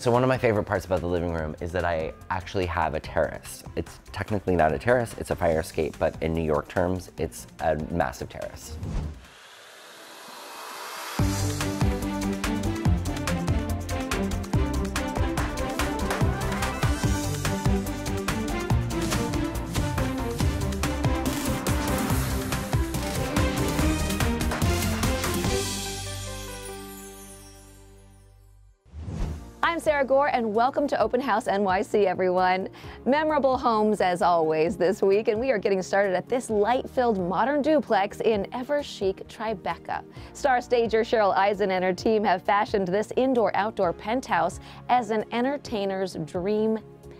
So one of my favorite parts about the living room is that I actually have a terrace. It's technically not a terrace, it's a fire escape, but in New York terms, it's a massive terrace. Gore, and welcome to Open House NYC, everyone. Memorable homes as always this week, and we are getting started at this light-filled modern duplex in ever chic Tribeca. Star stager Cheryl Eisen and her team have fashioned this indoor-outdoor penthouse as an entertainer's dream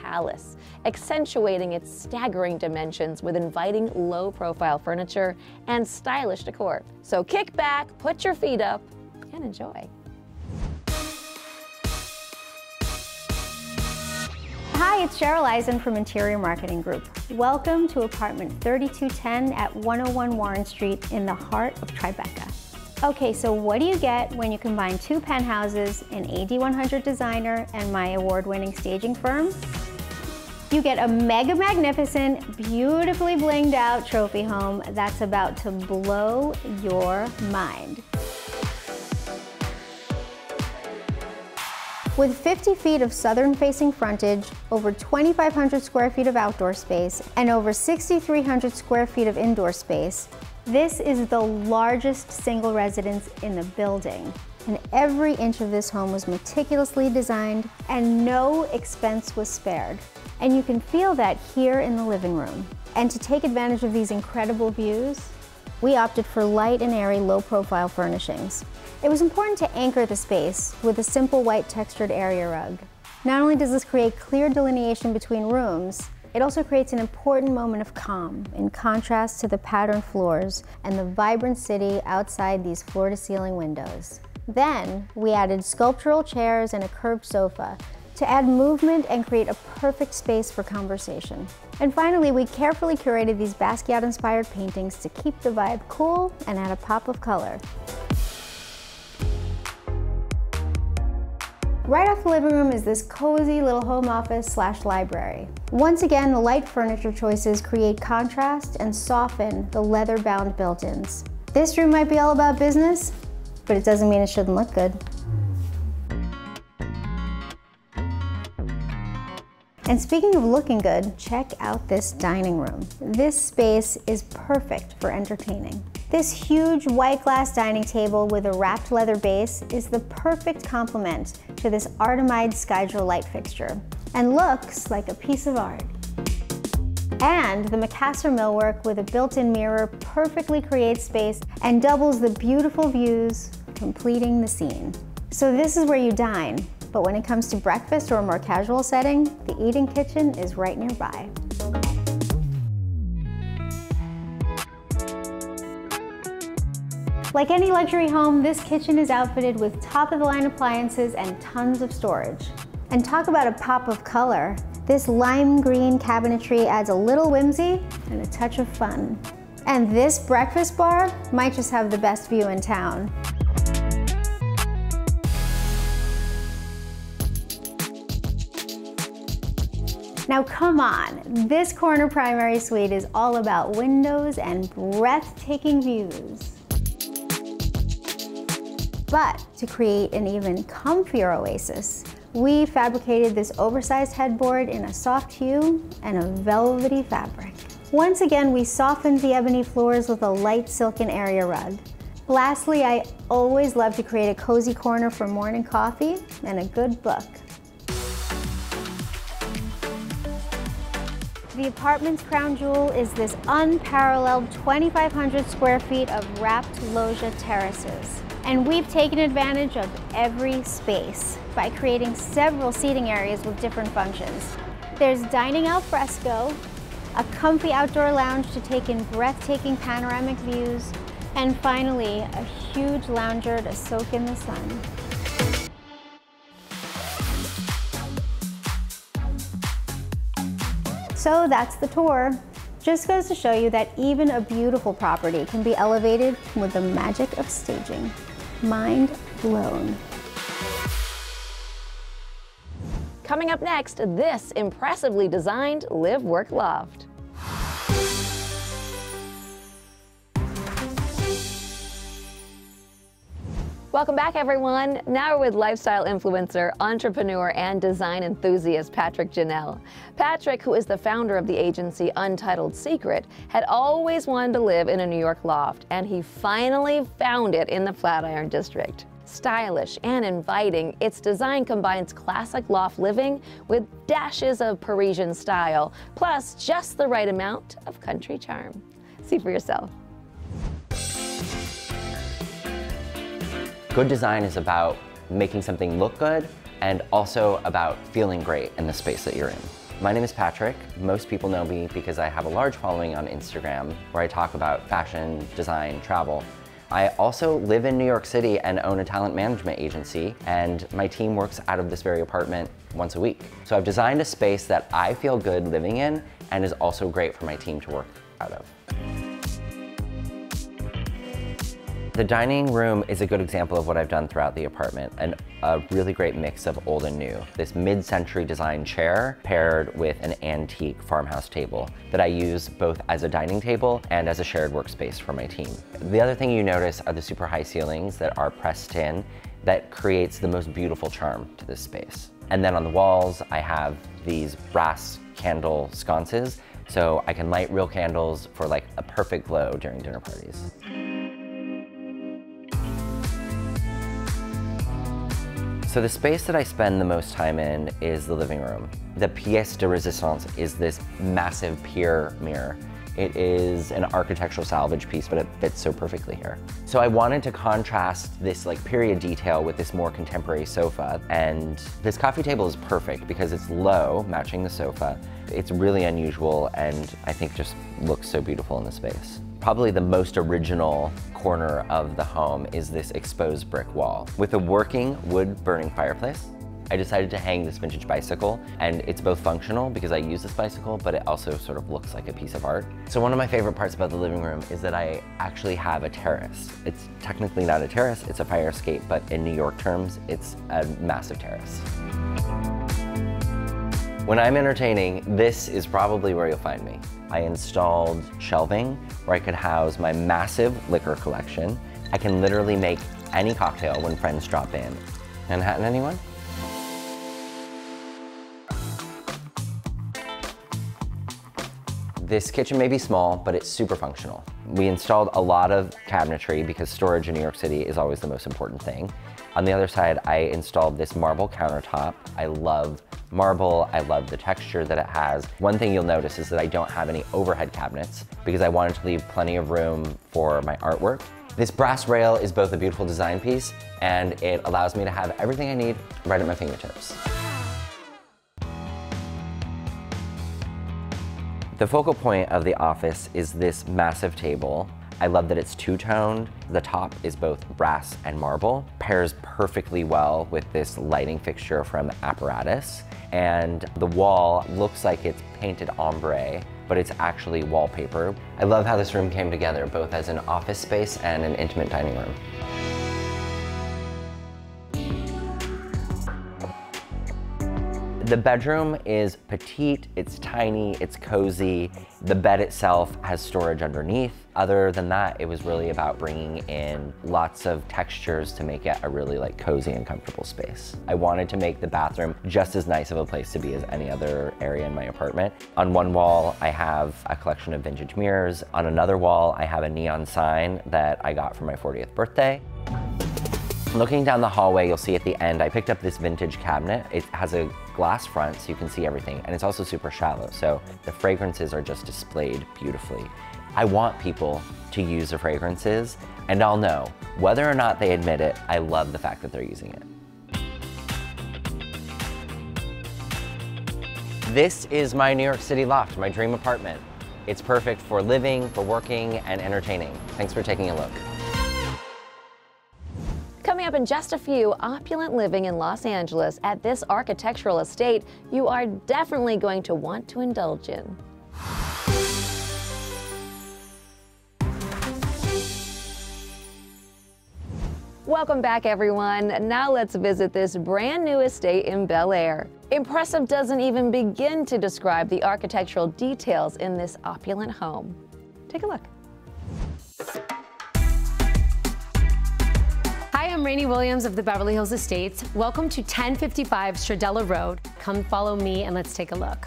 palace, accentuating its staggering dimensions with inviting low-profile furniture and stylish decor. So kick back, put your feet up, and enjoy. Hi, it's Cheryl Eisen from Interior Marketing Group. Welcome to apartment 3210 at 101 Warren Street in the heart of Tribeca. Okay, so what do you get when you combine two penthouses, an AD100 designer, and my award-winning staging firm? You get a mega magnificent, beautifully blinged out trophy home that's about to blow your mind. With 50 feet of southern-facing frontage, over 2,500 square feet of outdoor space, and over 6,300 square feet of indoor space, this is the largest single residence in the building. And every inch of this home was meticulously designed and no expense was spared. And you can feel that here in the living room. And to take advantage of these incredible views, we opted for light and airy low-profile furnishings. It was important to anchor the space with a simple white textured area rug. Not only does this create clear delineation between rooms, it also creates an important moment of calm in contrast to the patterned floors and the vibrant city outside these floor-to-ceiling windows. Then, we added sculptural chairs and a curved sofa to add movement and create a perfect space for conversation. And finally, we carefully curated these Basquiat-inspired paintings to keep the vibe cool and add a pop of color. Right off the living room is this cozy little home office slash library. Once again, the light furniture choices create contrast and soften the leather-bound built-ins. This room might be all about business, but it doesn't mean it shouldn't look good. And speaking of looking good, check out this dining room. This space is perfect for entertaining. This huge white glass dining table with a wrapped leather base is the perfect complement to this Artemide Skydra light fixture and looks like a piece of art. And the Macassar millwork with a built-in mirror perfectly creates space and doubles the beautiful views, completing the scene. So this is where you dine, but when it comes to breakfast or a more casual setting, the eating kitchen is right nearby. Like any luxury home, this kitchen is outfitted with top-of-the-line appliances and tons of storage. And talk about a pop of color. This lime green cabinetry adds a little whimsy and a touch of fun. And this breakfast bar might just have the best view in town. Now come on, this corner primary suite is all about windows and breathtaking views. But to create an even comfier oasis, we fabricated this oversized headboard in a soft hue and a velvety fabric. Once again, we softened the ebony floors with a light silken area rug. Lastly, I always love to create a cozy corner for morning coffee and a good book. The apartment's crown jewel is this unparalleled 2,500 square feet of wrapped loggia terraces. And we've taken advantage of every space by creating several seating areas with different functions. There's dining al fresco, a comfy outdoor lounge to take in breathtaking panoramic views, and finally, a huge lounger to soak in the sun. So that's the tour. Just goes to show you that even a beautiful property can be elevated with the magic of staging. Mind blown. Coming up next, this impressively designed live work loft. Welcome back, everyone. Now we're with lifestyle influencer, entrepreneur, and design enthusiast Patrick Janelle. Patrick, who is the founder of the agency Untitled Secret, had always wanted to live in a New York loft, and he finally found it in the Flatiron District. Stylish and inviting, its design combines classic loft living with dashes of Parisian style, plus just the right amount of country charm. See for yourself. Good design is about making something look good and also about feeling great in the space that you're in. My name is Patrick. Most people know me because I have a large following on Instagram where I talk about fashion, design, travel. I also live in New York City and own a talent management agency, and my team works out of this very apartment once a week. So I've designed a space that I feel good living in and is also great for my team to work out of. The dining room is a good example of what I've done throughout the apartment, and a really great mix of old and new. This mid-century design chair paired with an antique farmhouse table that I use both as a dining table and as a shared workspace for my team. The other thing you notice are the super high ceilings that are pressed tin that creates the most beautiful charm to this space. And then on the walls, I have these brass candle sconces so I can light real candles for like a perfect glow during dinner parties. So the space that I spend the most time in is the living room. The pièce de résistance is this massive pier mirror. It is an architectural salvage piece, but it fits so perfectly here. So I wanted to contrast this like period detail with this more contemporary sofa. And this coffee table is perfect because it's low, matching the sofa. It's really unusual and I think just looks so beautiful in the space. Probably the most original corner of the home is this exposed brick wall. With a working wood burning fireplace, I decided to hang this vintage bicycle and it's both functional because I use this bicycle, but it also sort of looks like a piece of art. So one of my favorite parts about the living room is that I actually have a terrace. It's technically not a terrace, it's a fire escape, but in New York terms, it's a massive terrace. When I'm entertaining, this is probably where you'll find me. I installed shelving where I could house my massive liquor collection. I can literally make any cocktail when friends drop in. Manhattan, anyone? This kitchen may be small, but it's super functional. We installed a lot of cabinetry because storage in New York City is always the most important thing. On the other side, I installed this marble countertop. I love marble. I love the texture that it has. One thing you'll notice is that I don't have any overhead cabinets because I wanted to leave plenty of room for my artwork. This brass rail is both a beautiful design piece and it allows me to have everything I need right at my fingertips. The focal point of the office is this massive table I love that it's two-toned. The top is both brass and marble. Pairs perfectly well with this lighting fixture from Apparatus. And the wall looks like it's painted ombre, but it's actually wallpaper. I love how this room came together, both as an office space and an intimate dining room. The bedroom is petite, it's tiny, it's cozy. The bed itself has storage underneath. Other than that, it was really about bringing in lots of textures to make it a really like cozy and comfortable space. I wanted to make the bathroom just as nice of a place to be as any other area in my apartment. On one wall, I have a collection of vintage mirrors. On another wall, I have a neon sign that I got for my 40th birthday. Looking down the hallway, you'll see at the end, I picked up this vintage cabinet. It has a glass front so you can see everything, and it's also super shallow, so the fragrances are just displayed beautifully. I want people to use the fragrances, and I'll know, whether or not they admit it, I love the fact that they're using it. This is my New York City loft, my dream apartment. It's perfect for living, for working, and entertaining. Thanks for taking a look. Up in just a few, opulent living in Los Angeles at this architectural estate you are definitely going to want to indulge in. Welcome back, everyone. Now let's visit this brand new estate in Bel Air. Impressive doesn't even begin to describe the architectural details in this opulent home. Take a look. I'm Rayni Williams of the Beverly Hills Estates. Welcome to 1055 Stradella Road. Come follow me and let's take a look.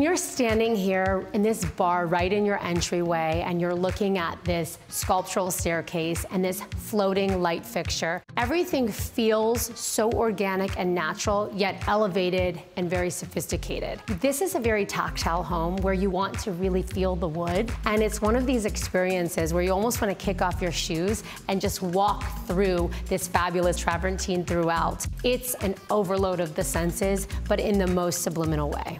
When you're standing here in this bar right in your entryway and you're looking at this sculptural staircase and this floating light fixture, everything feels so organic and natural, yet elevated and very sophisticated. This is a very tactile home where you want to really feel the wood. And it's one of these experiences where you almost want to kick off your shoes and just walk through this fabulous travertine throughout. It's an overload of the senses, but in the most subliminal way.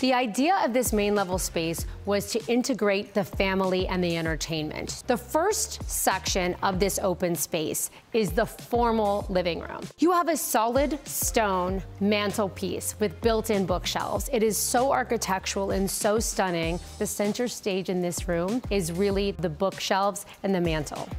The idea of this main level space was to integrate the family and the entertainment. The first section of this open space is the formal living room. You have a solid stone mantelpiece with built-in bookshelves. It is so architectural and so stunning. The center stage in this room is really the bookshelves and the mantle.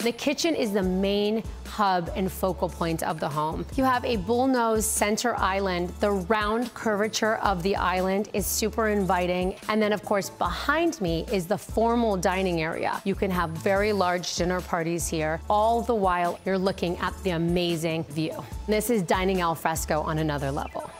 The kitchen is the main hub and focal point of the home. You have a bullnose center island. The round curvature of the island is super inviting. And then of course behind me is the formal dining area. You can have very large dinner parties here, all the while you're looking at the amazing view. This is dining al fresco on another level.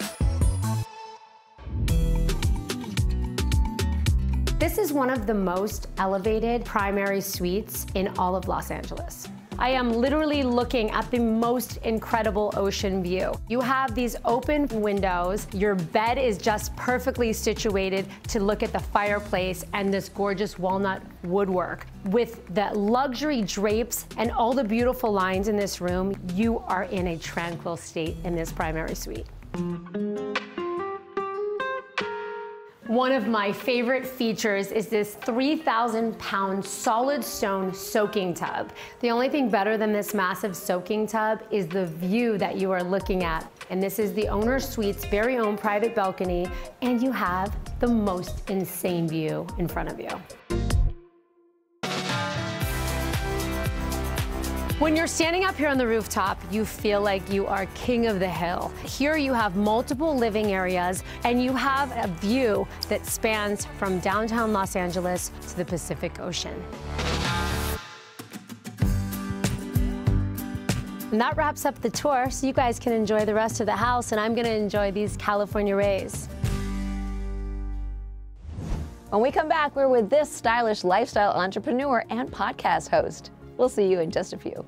Is one of the most elevated primary suites in all of Los Angeles. I am literally looking at the most incredible ocean view. You have these open windows. Your bed is just perfectly situated to look at the fireplace and this gorgeous walnut woodwork. With the luxury drapes and all the beautiful lines in this room, you are in a tranquil state in this primary suite. One of my favorite features is this 3,000 pound solid stone soaking tub. The only thing better than this massive soaking tub is the view that you are looking at. And this is the owner's suite's very own private balcony, and you have the most insane view in front of you. When you're standing up here on the rooftop, you feel like you are king of the hill. Here you have multiple living areas and you have a view that spans from downtown Los Angeles to the Pacific Ocean. And that wraps up the tour, so you guys can enjoy the rest of the house, and I'm gonna enjoy these California rays. When we come back, we're with this stylish lifestyle entrepreneur and podcast host. We'll see you in just a few.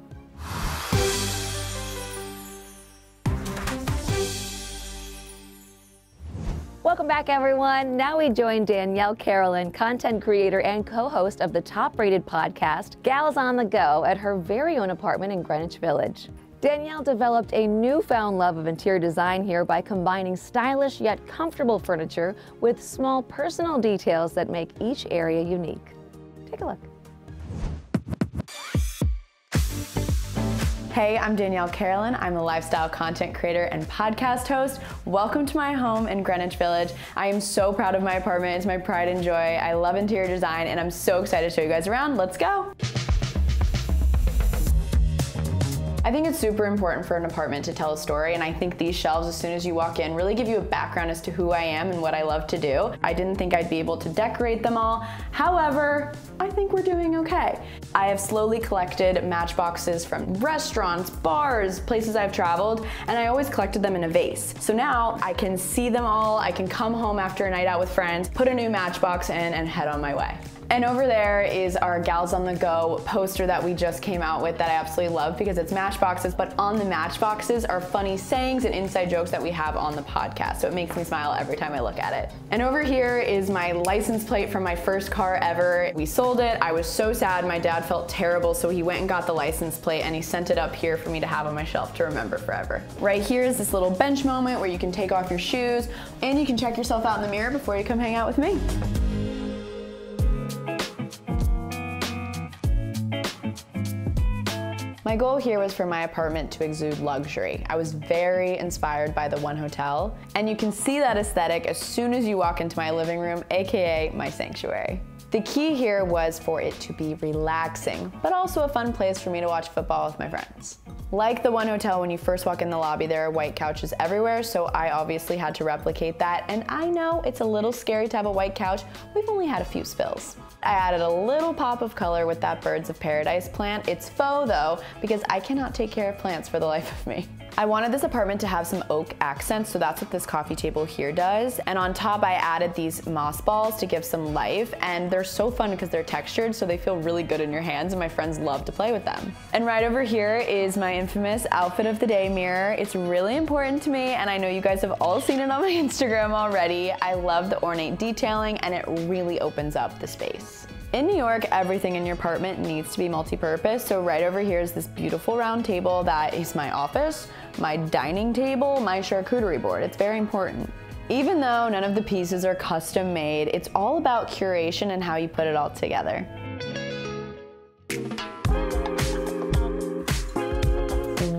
Welcome back, everyone. Now we join Danielle Carolan, content creator and co host of the top rated podcast, Gals on the Go, at her very own apartment in Greenwich Village. Danielle developed a newfound love of interior design here by combining stylish yet comfortable furniture with small personal details that make each area unique. Take a look. Hey, I'm Danielle Carolan. I'm a lifestyle content creator and podcast host. Welcome to my home in Greenwich Village. I am so proud of my apartment. It's my pride and joy. I love interior design and I'm so excited to show you guys around. Let's go. I think it's super important for an apartment to tell a story, and I think these shelves, as soon as you walk in, really give you a background as to who I am and what I love to do. I didn't think I'd be able to decorate them all. However, I think we're doing okay. I have slowly collected matchboxes from restaurants, bars, places I've traveled, and I always collected them in a vase. So now I can see them all, I can come home after a night out with friends, put a new matchbox in, and head on my way. And over there is our Gals on the Go poster that we just came out with that I absolutely love because it's matchboxes, but on the matchboxes are funny sayings and inside jokes that we have on the podcast. So it makes me smile every time I look at it. And over here is my license plate from my first car ever. We sold it. I was so sad. My dad felt terrible, so he went and got the license plate and he sent it up here for me to have on my shelf to remember forever. Right here is this little bench moment where you can take off your shoes and you can check yourself out in the mirror before you come hang out with me. My goal here was for my apartment to exude luxury. I was very inspired by the One Hotel, and you can see that aesthetic as soon as you walk into my living room, AKA my sanctuary. The key here was for it to be relaxing, but also a fun place for me to watch football with my friends. Like the One Hotel, when you first walk in the lobby, there are white couches everywhere, so I obviously had to replicate that. And I know it's a little scary to have a white couch. We've only had a few spills. I added a little pop of color with that Birds of Paradise plant. It's faux though, because I cannot take care of plants for the life of me. I wanted this apartment to have some oak accents, so that's what this coffee table here does. And on top, I added these moss balls to give some life, and they're so fun because they're textured, so they feel really good in your hands, and my friends love to play with them. And right over here is my infamous outfit of the day mirror. It's really important to me, and I know you guys have all seen it on my Instagram already. I love the ornate detailing, and it really opens up the space. In New York, everything in your apartment needs to be multi-purpose. So right over here is this beautiful round table that is my office, my dining table, my charcuterie board. It's very important. Even though none of the pieces are custom made, it's all about curation and how you put it all together.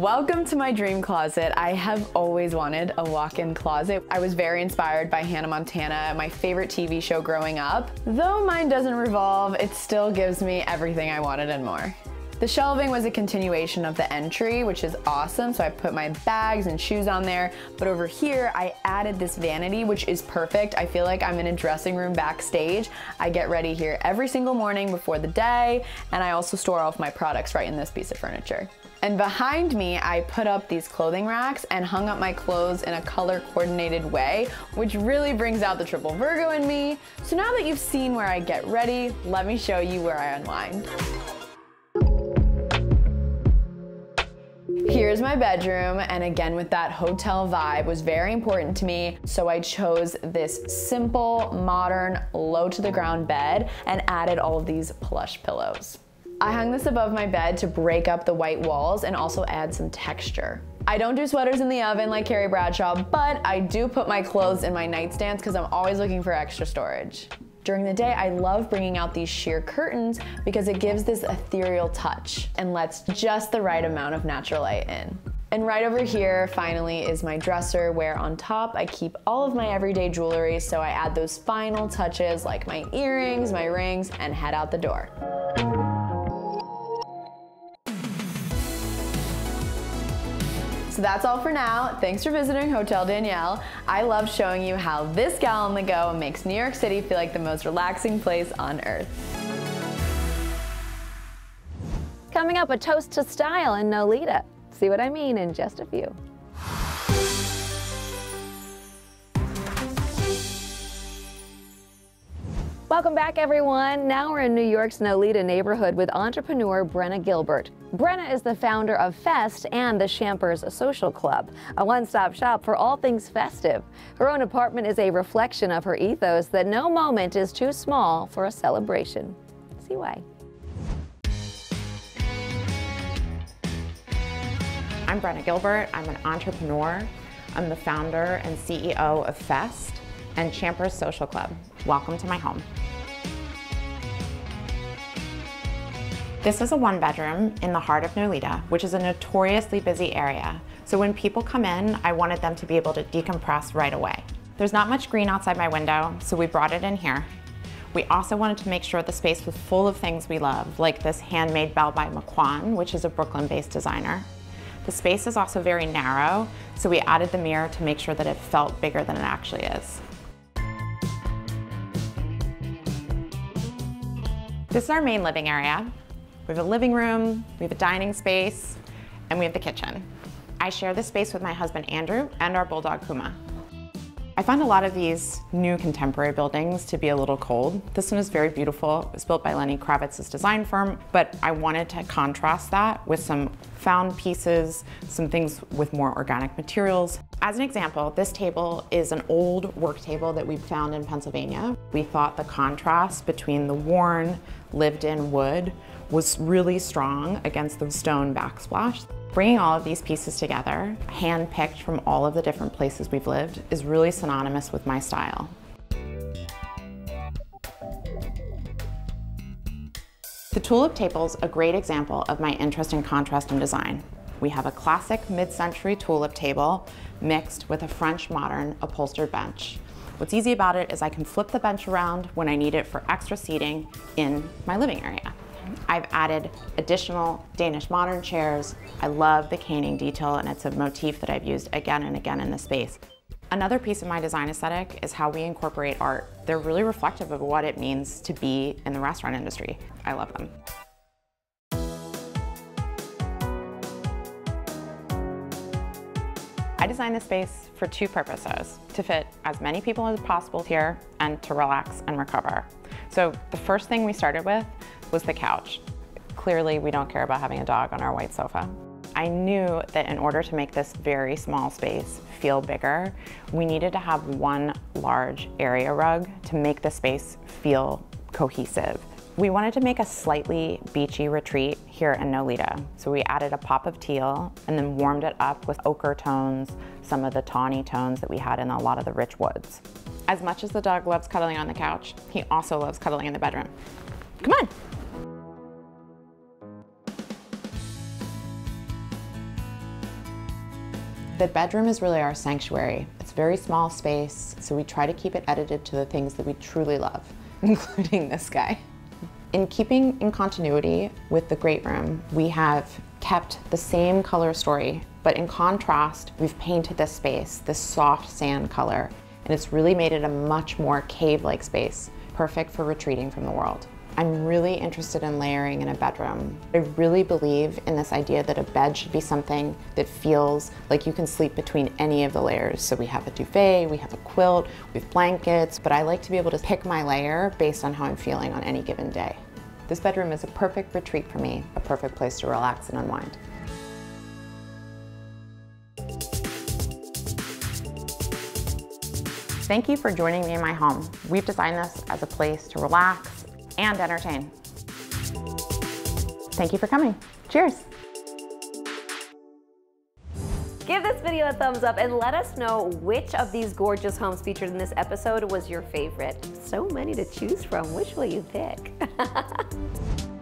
Welcome to my dream closet. I have always wanted a walk-in closet. I was very inspired by Hannah Montana, my favorite TV show growing up. Though mine doesn't revolve, it still gives me everything I wanted and more. The shelving was a continuation of the entry, which is awesome. So I put my bags and shoes on there. But over here, I added this vanity, which is perfect. I feel like I'm in a dressing room backstage. I get ready here every single morning before the day. And I also store all of my products right in this piece of furniture. And behind me, I put up these clothing racks and hung up my clothes in a color coordinated way, which really brings out the triple Virgo in me. So now that you've seen where I get ready, let me show you where I unwind. Here's my bedroom, and again with that hotel vibe was very important to me, so I chose this simple, modern, low to the ground bed and added all of these plush pillows. I hung this above my bed to break up the white walls and also add some texture. I don't do sweaters in the oven like Carrie Bradshaw, but I do put my clothes in my nightstands because I'm always looking for extra storage. During the day, I love bringing out these sheer curtains because it gives this ethereal touch and lets just the right amount of natural light in. And right over here, finally, is my dresser where on top I keep all of my everyday jewelry so I add those final touches like my earrings, my rings, and head out the door. So that's all for now. Thanks for visiting Hotel Danielle. I love showing you how this gal on the go makes New York City feel like the most relaxing place on earth. Coming up, a toast to style in Nolita. See what I mean in just a few. Welcome back, everyone. Now we're in New York's Nolita neighborhood with entrepreneur Brenna Gilbert. Brenna is the founder of Fest and the Champers Social Club, a one-stop shop for all things festive. Her own apartment is a reflection of her ethos that no moment is too small for a celebration. See why. I'm Brenna Gilbert. I'm an entrepreneur. I'm the founder and CEO of Fest and Champers Social Club. Welcome to my home. This is a one bedroom in the heart of Nolita, which is a notoriously busy area. So when people come in, I wanted them to be able to decompress right away. There's not much green outside my window, so we brought it in here. We also wanted to make sure the space was full of things we love, like this handmade bell by MQuan, which is a Brooklyn-based designer. The space is also very narrow, so we added the mirror to make sure that it felt bigger than it actually is. This is our main living area. We have a living room, we have a dining space, and we have the kitchen. I share this space with my husband Andrew and our bulldog Puma. I find a lot of these new contemporary buildings to be a little cold. This one is very beautiful. It was built by Lenny Kravitz's design firm, but I wanted to contrast that with some found pieces, some things with more organic materials. As an example, this table is an old work table that we found in Pennsylvania. We thought the contrast between the worn, lived-in wood was really strong against the stone backsplash. Bringing all of these pieces together, hand-picked from all of the different places we've lived, is really synonymous with my style. The tulip table's a great example of my interest in contrast and design. We have a classic mid-century tulip table mixed with a French modern upholstered bench. What's easy about it is I can flip the bench around when I need it for extra seating in my living area. I've added additional Danish modern chairs. I love the caning detail and it's a motif that I've used again and again in the space. Another piece of my design aesthetic is how we incorporate art. They're really reflective of what it means to be in the restaurant industry. I love them. I designed this space for two purposes, to fit as many people as possible here and to relax and recover. So the first thing we started with was the couch. Clearly, we don't care about having a dog on our white sofa. I knew that in order to make this very small space feel bigger, we needed to have one large area rug to make the space feel cohesive. We wanted to make a slightly beachy retreat here in Nolita. So we added a pop of teal and then warmed it up with ochre tones, some of the tawny tones that we had in a lot of the rich woods. As much as the dog loves cuddling on the couch, he also loves cuddling in the bedroom. Come on. The bedroom is really our sanctuary. It's a very small space, so we try to keep it edited to the things that we truly love, including this guy. In keeping in continuity with the great room, we have kept the same color story, but in contrast, we've painted this space, this soft sand color, and it's really made it a much more cave-like space, perfect for retreating from the world. I'm really interested in layering in a bedroom. I really believe in this idea that a bed should be something that feels like you can sleep between any of the layers. So we have a duvet, we have a quilt, we have blankets, but I like to be able to pick my layer based on how I'm feeling on any given day. This bedroom is a perfect retreat for me, a perfect place to relax and unwind. Thank you for joining me in my home. We've designed this as a place to relax and entertain. Thank you for coming. Cheers. Give this video a thumbs up and let us know which of these gorgeous homes featured in this episode was your favorite. So many to choose from. Which will you pick?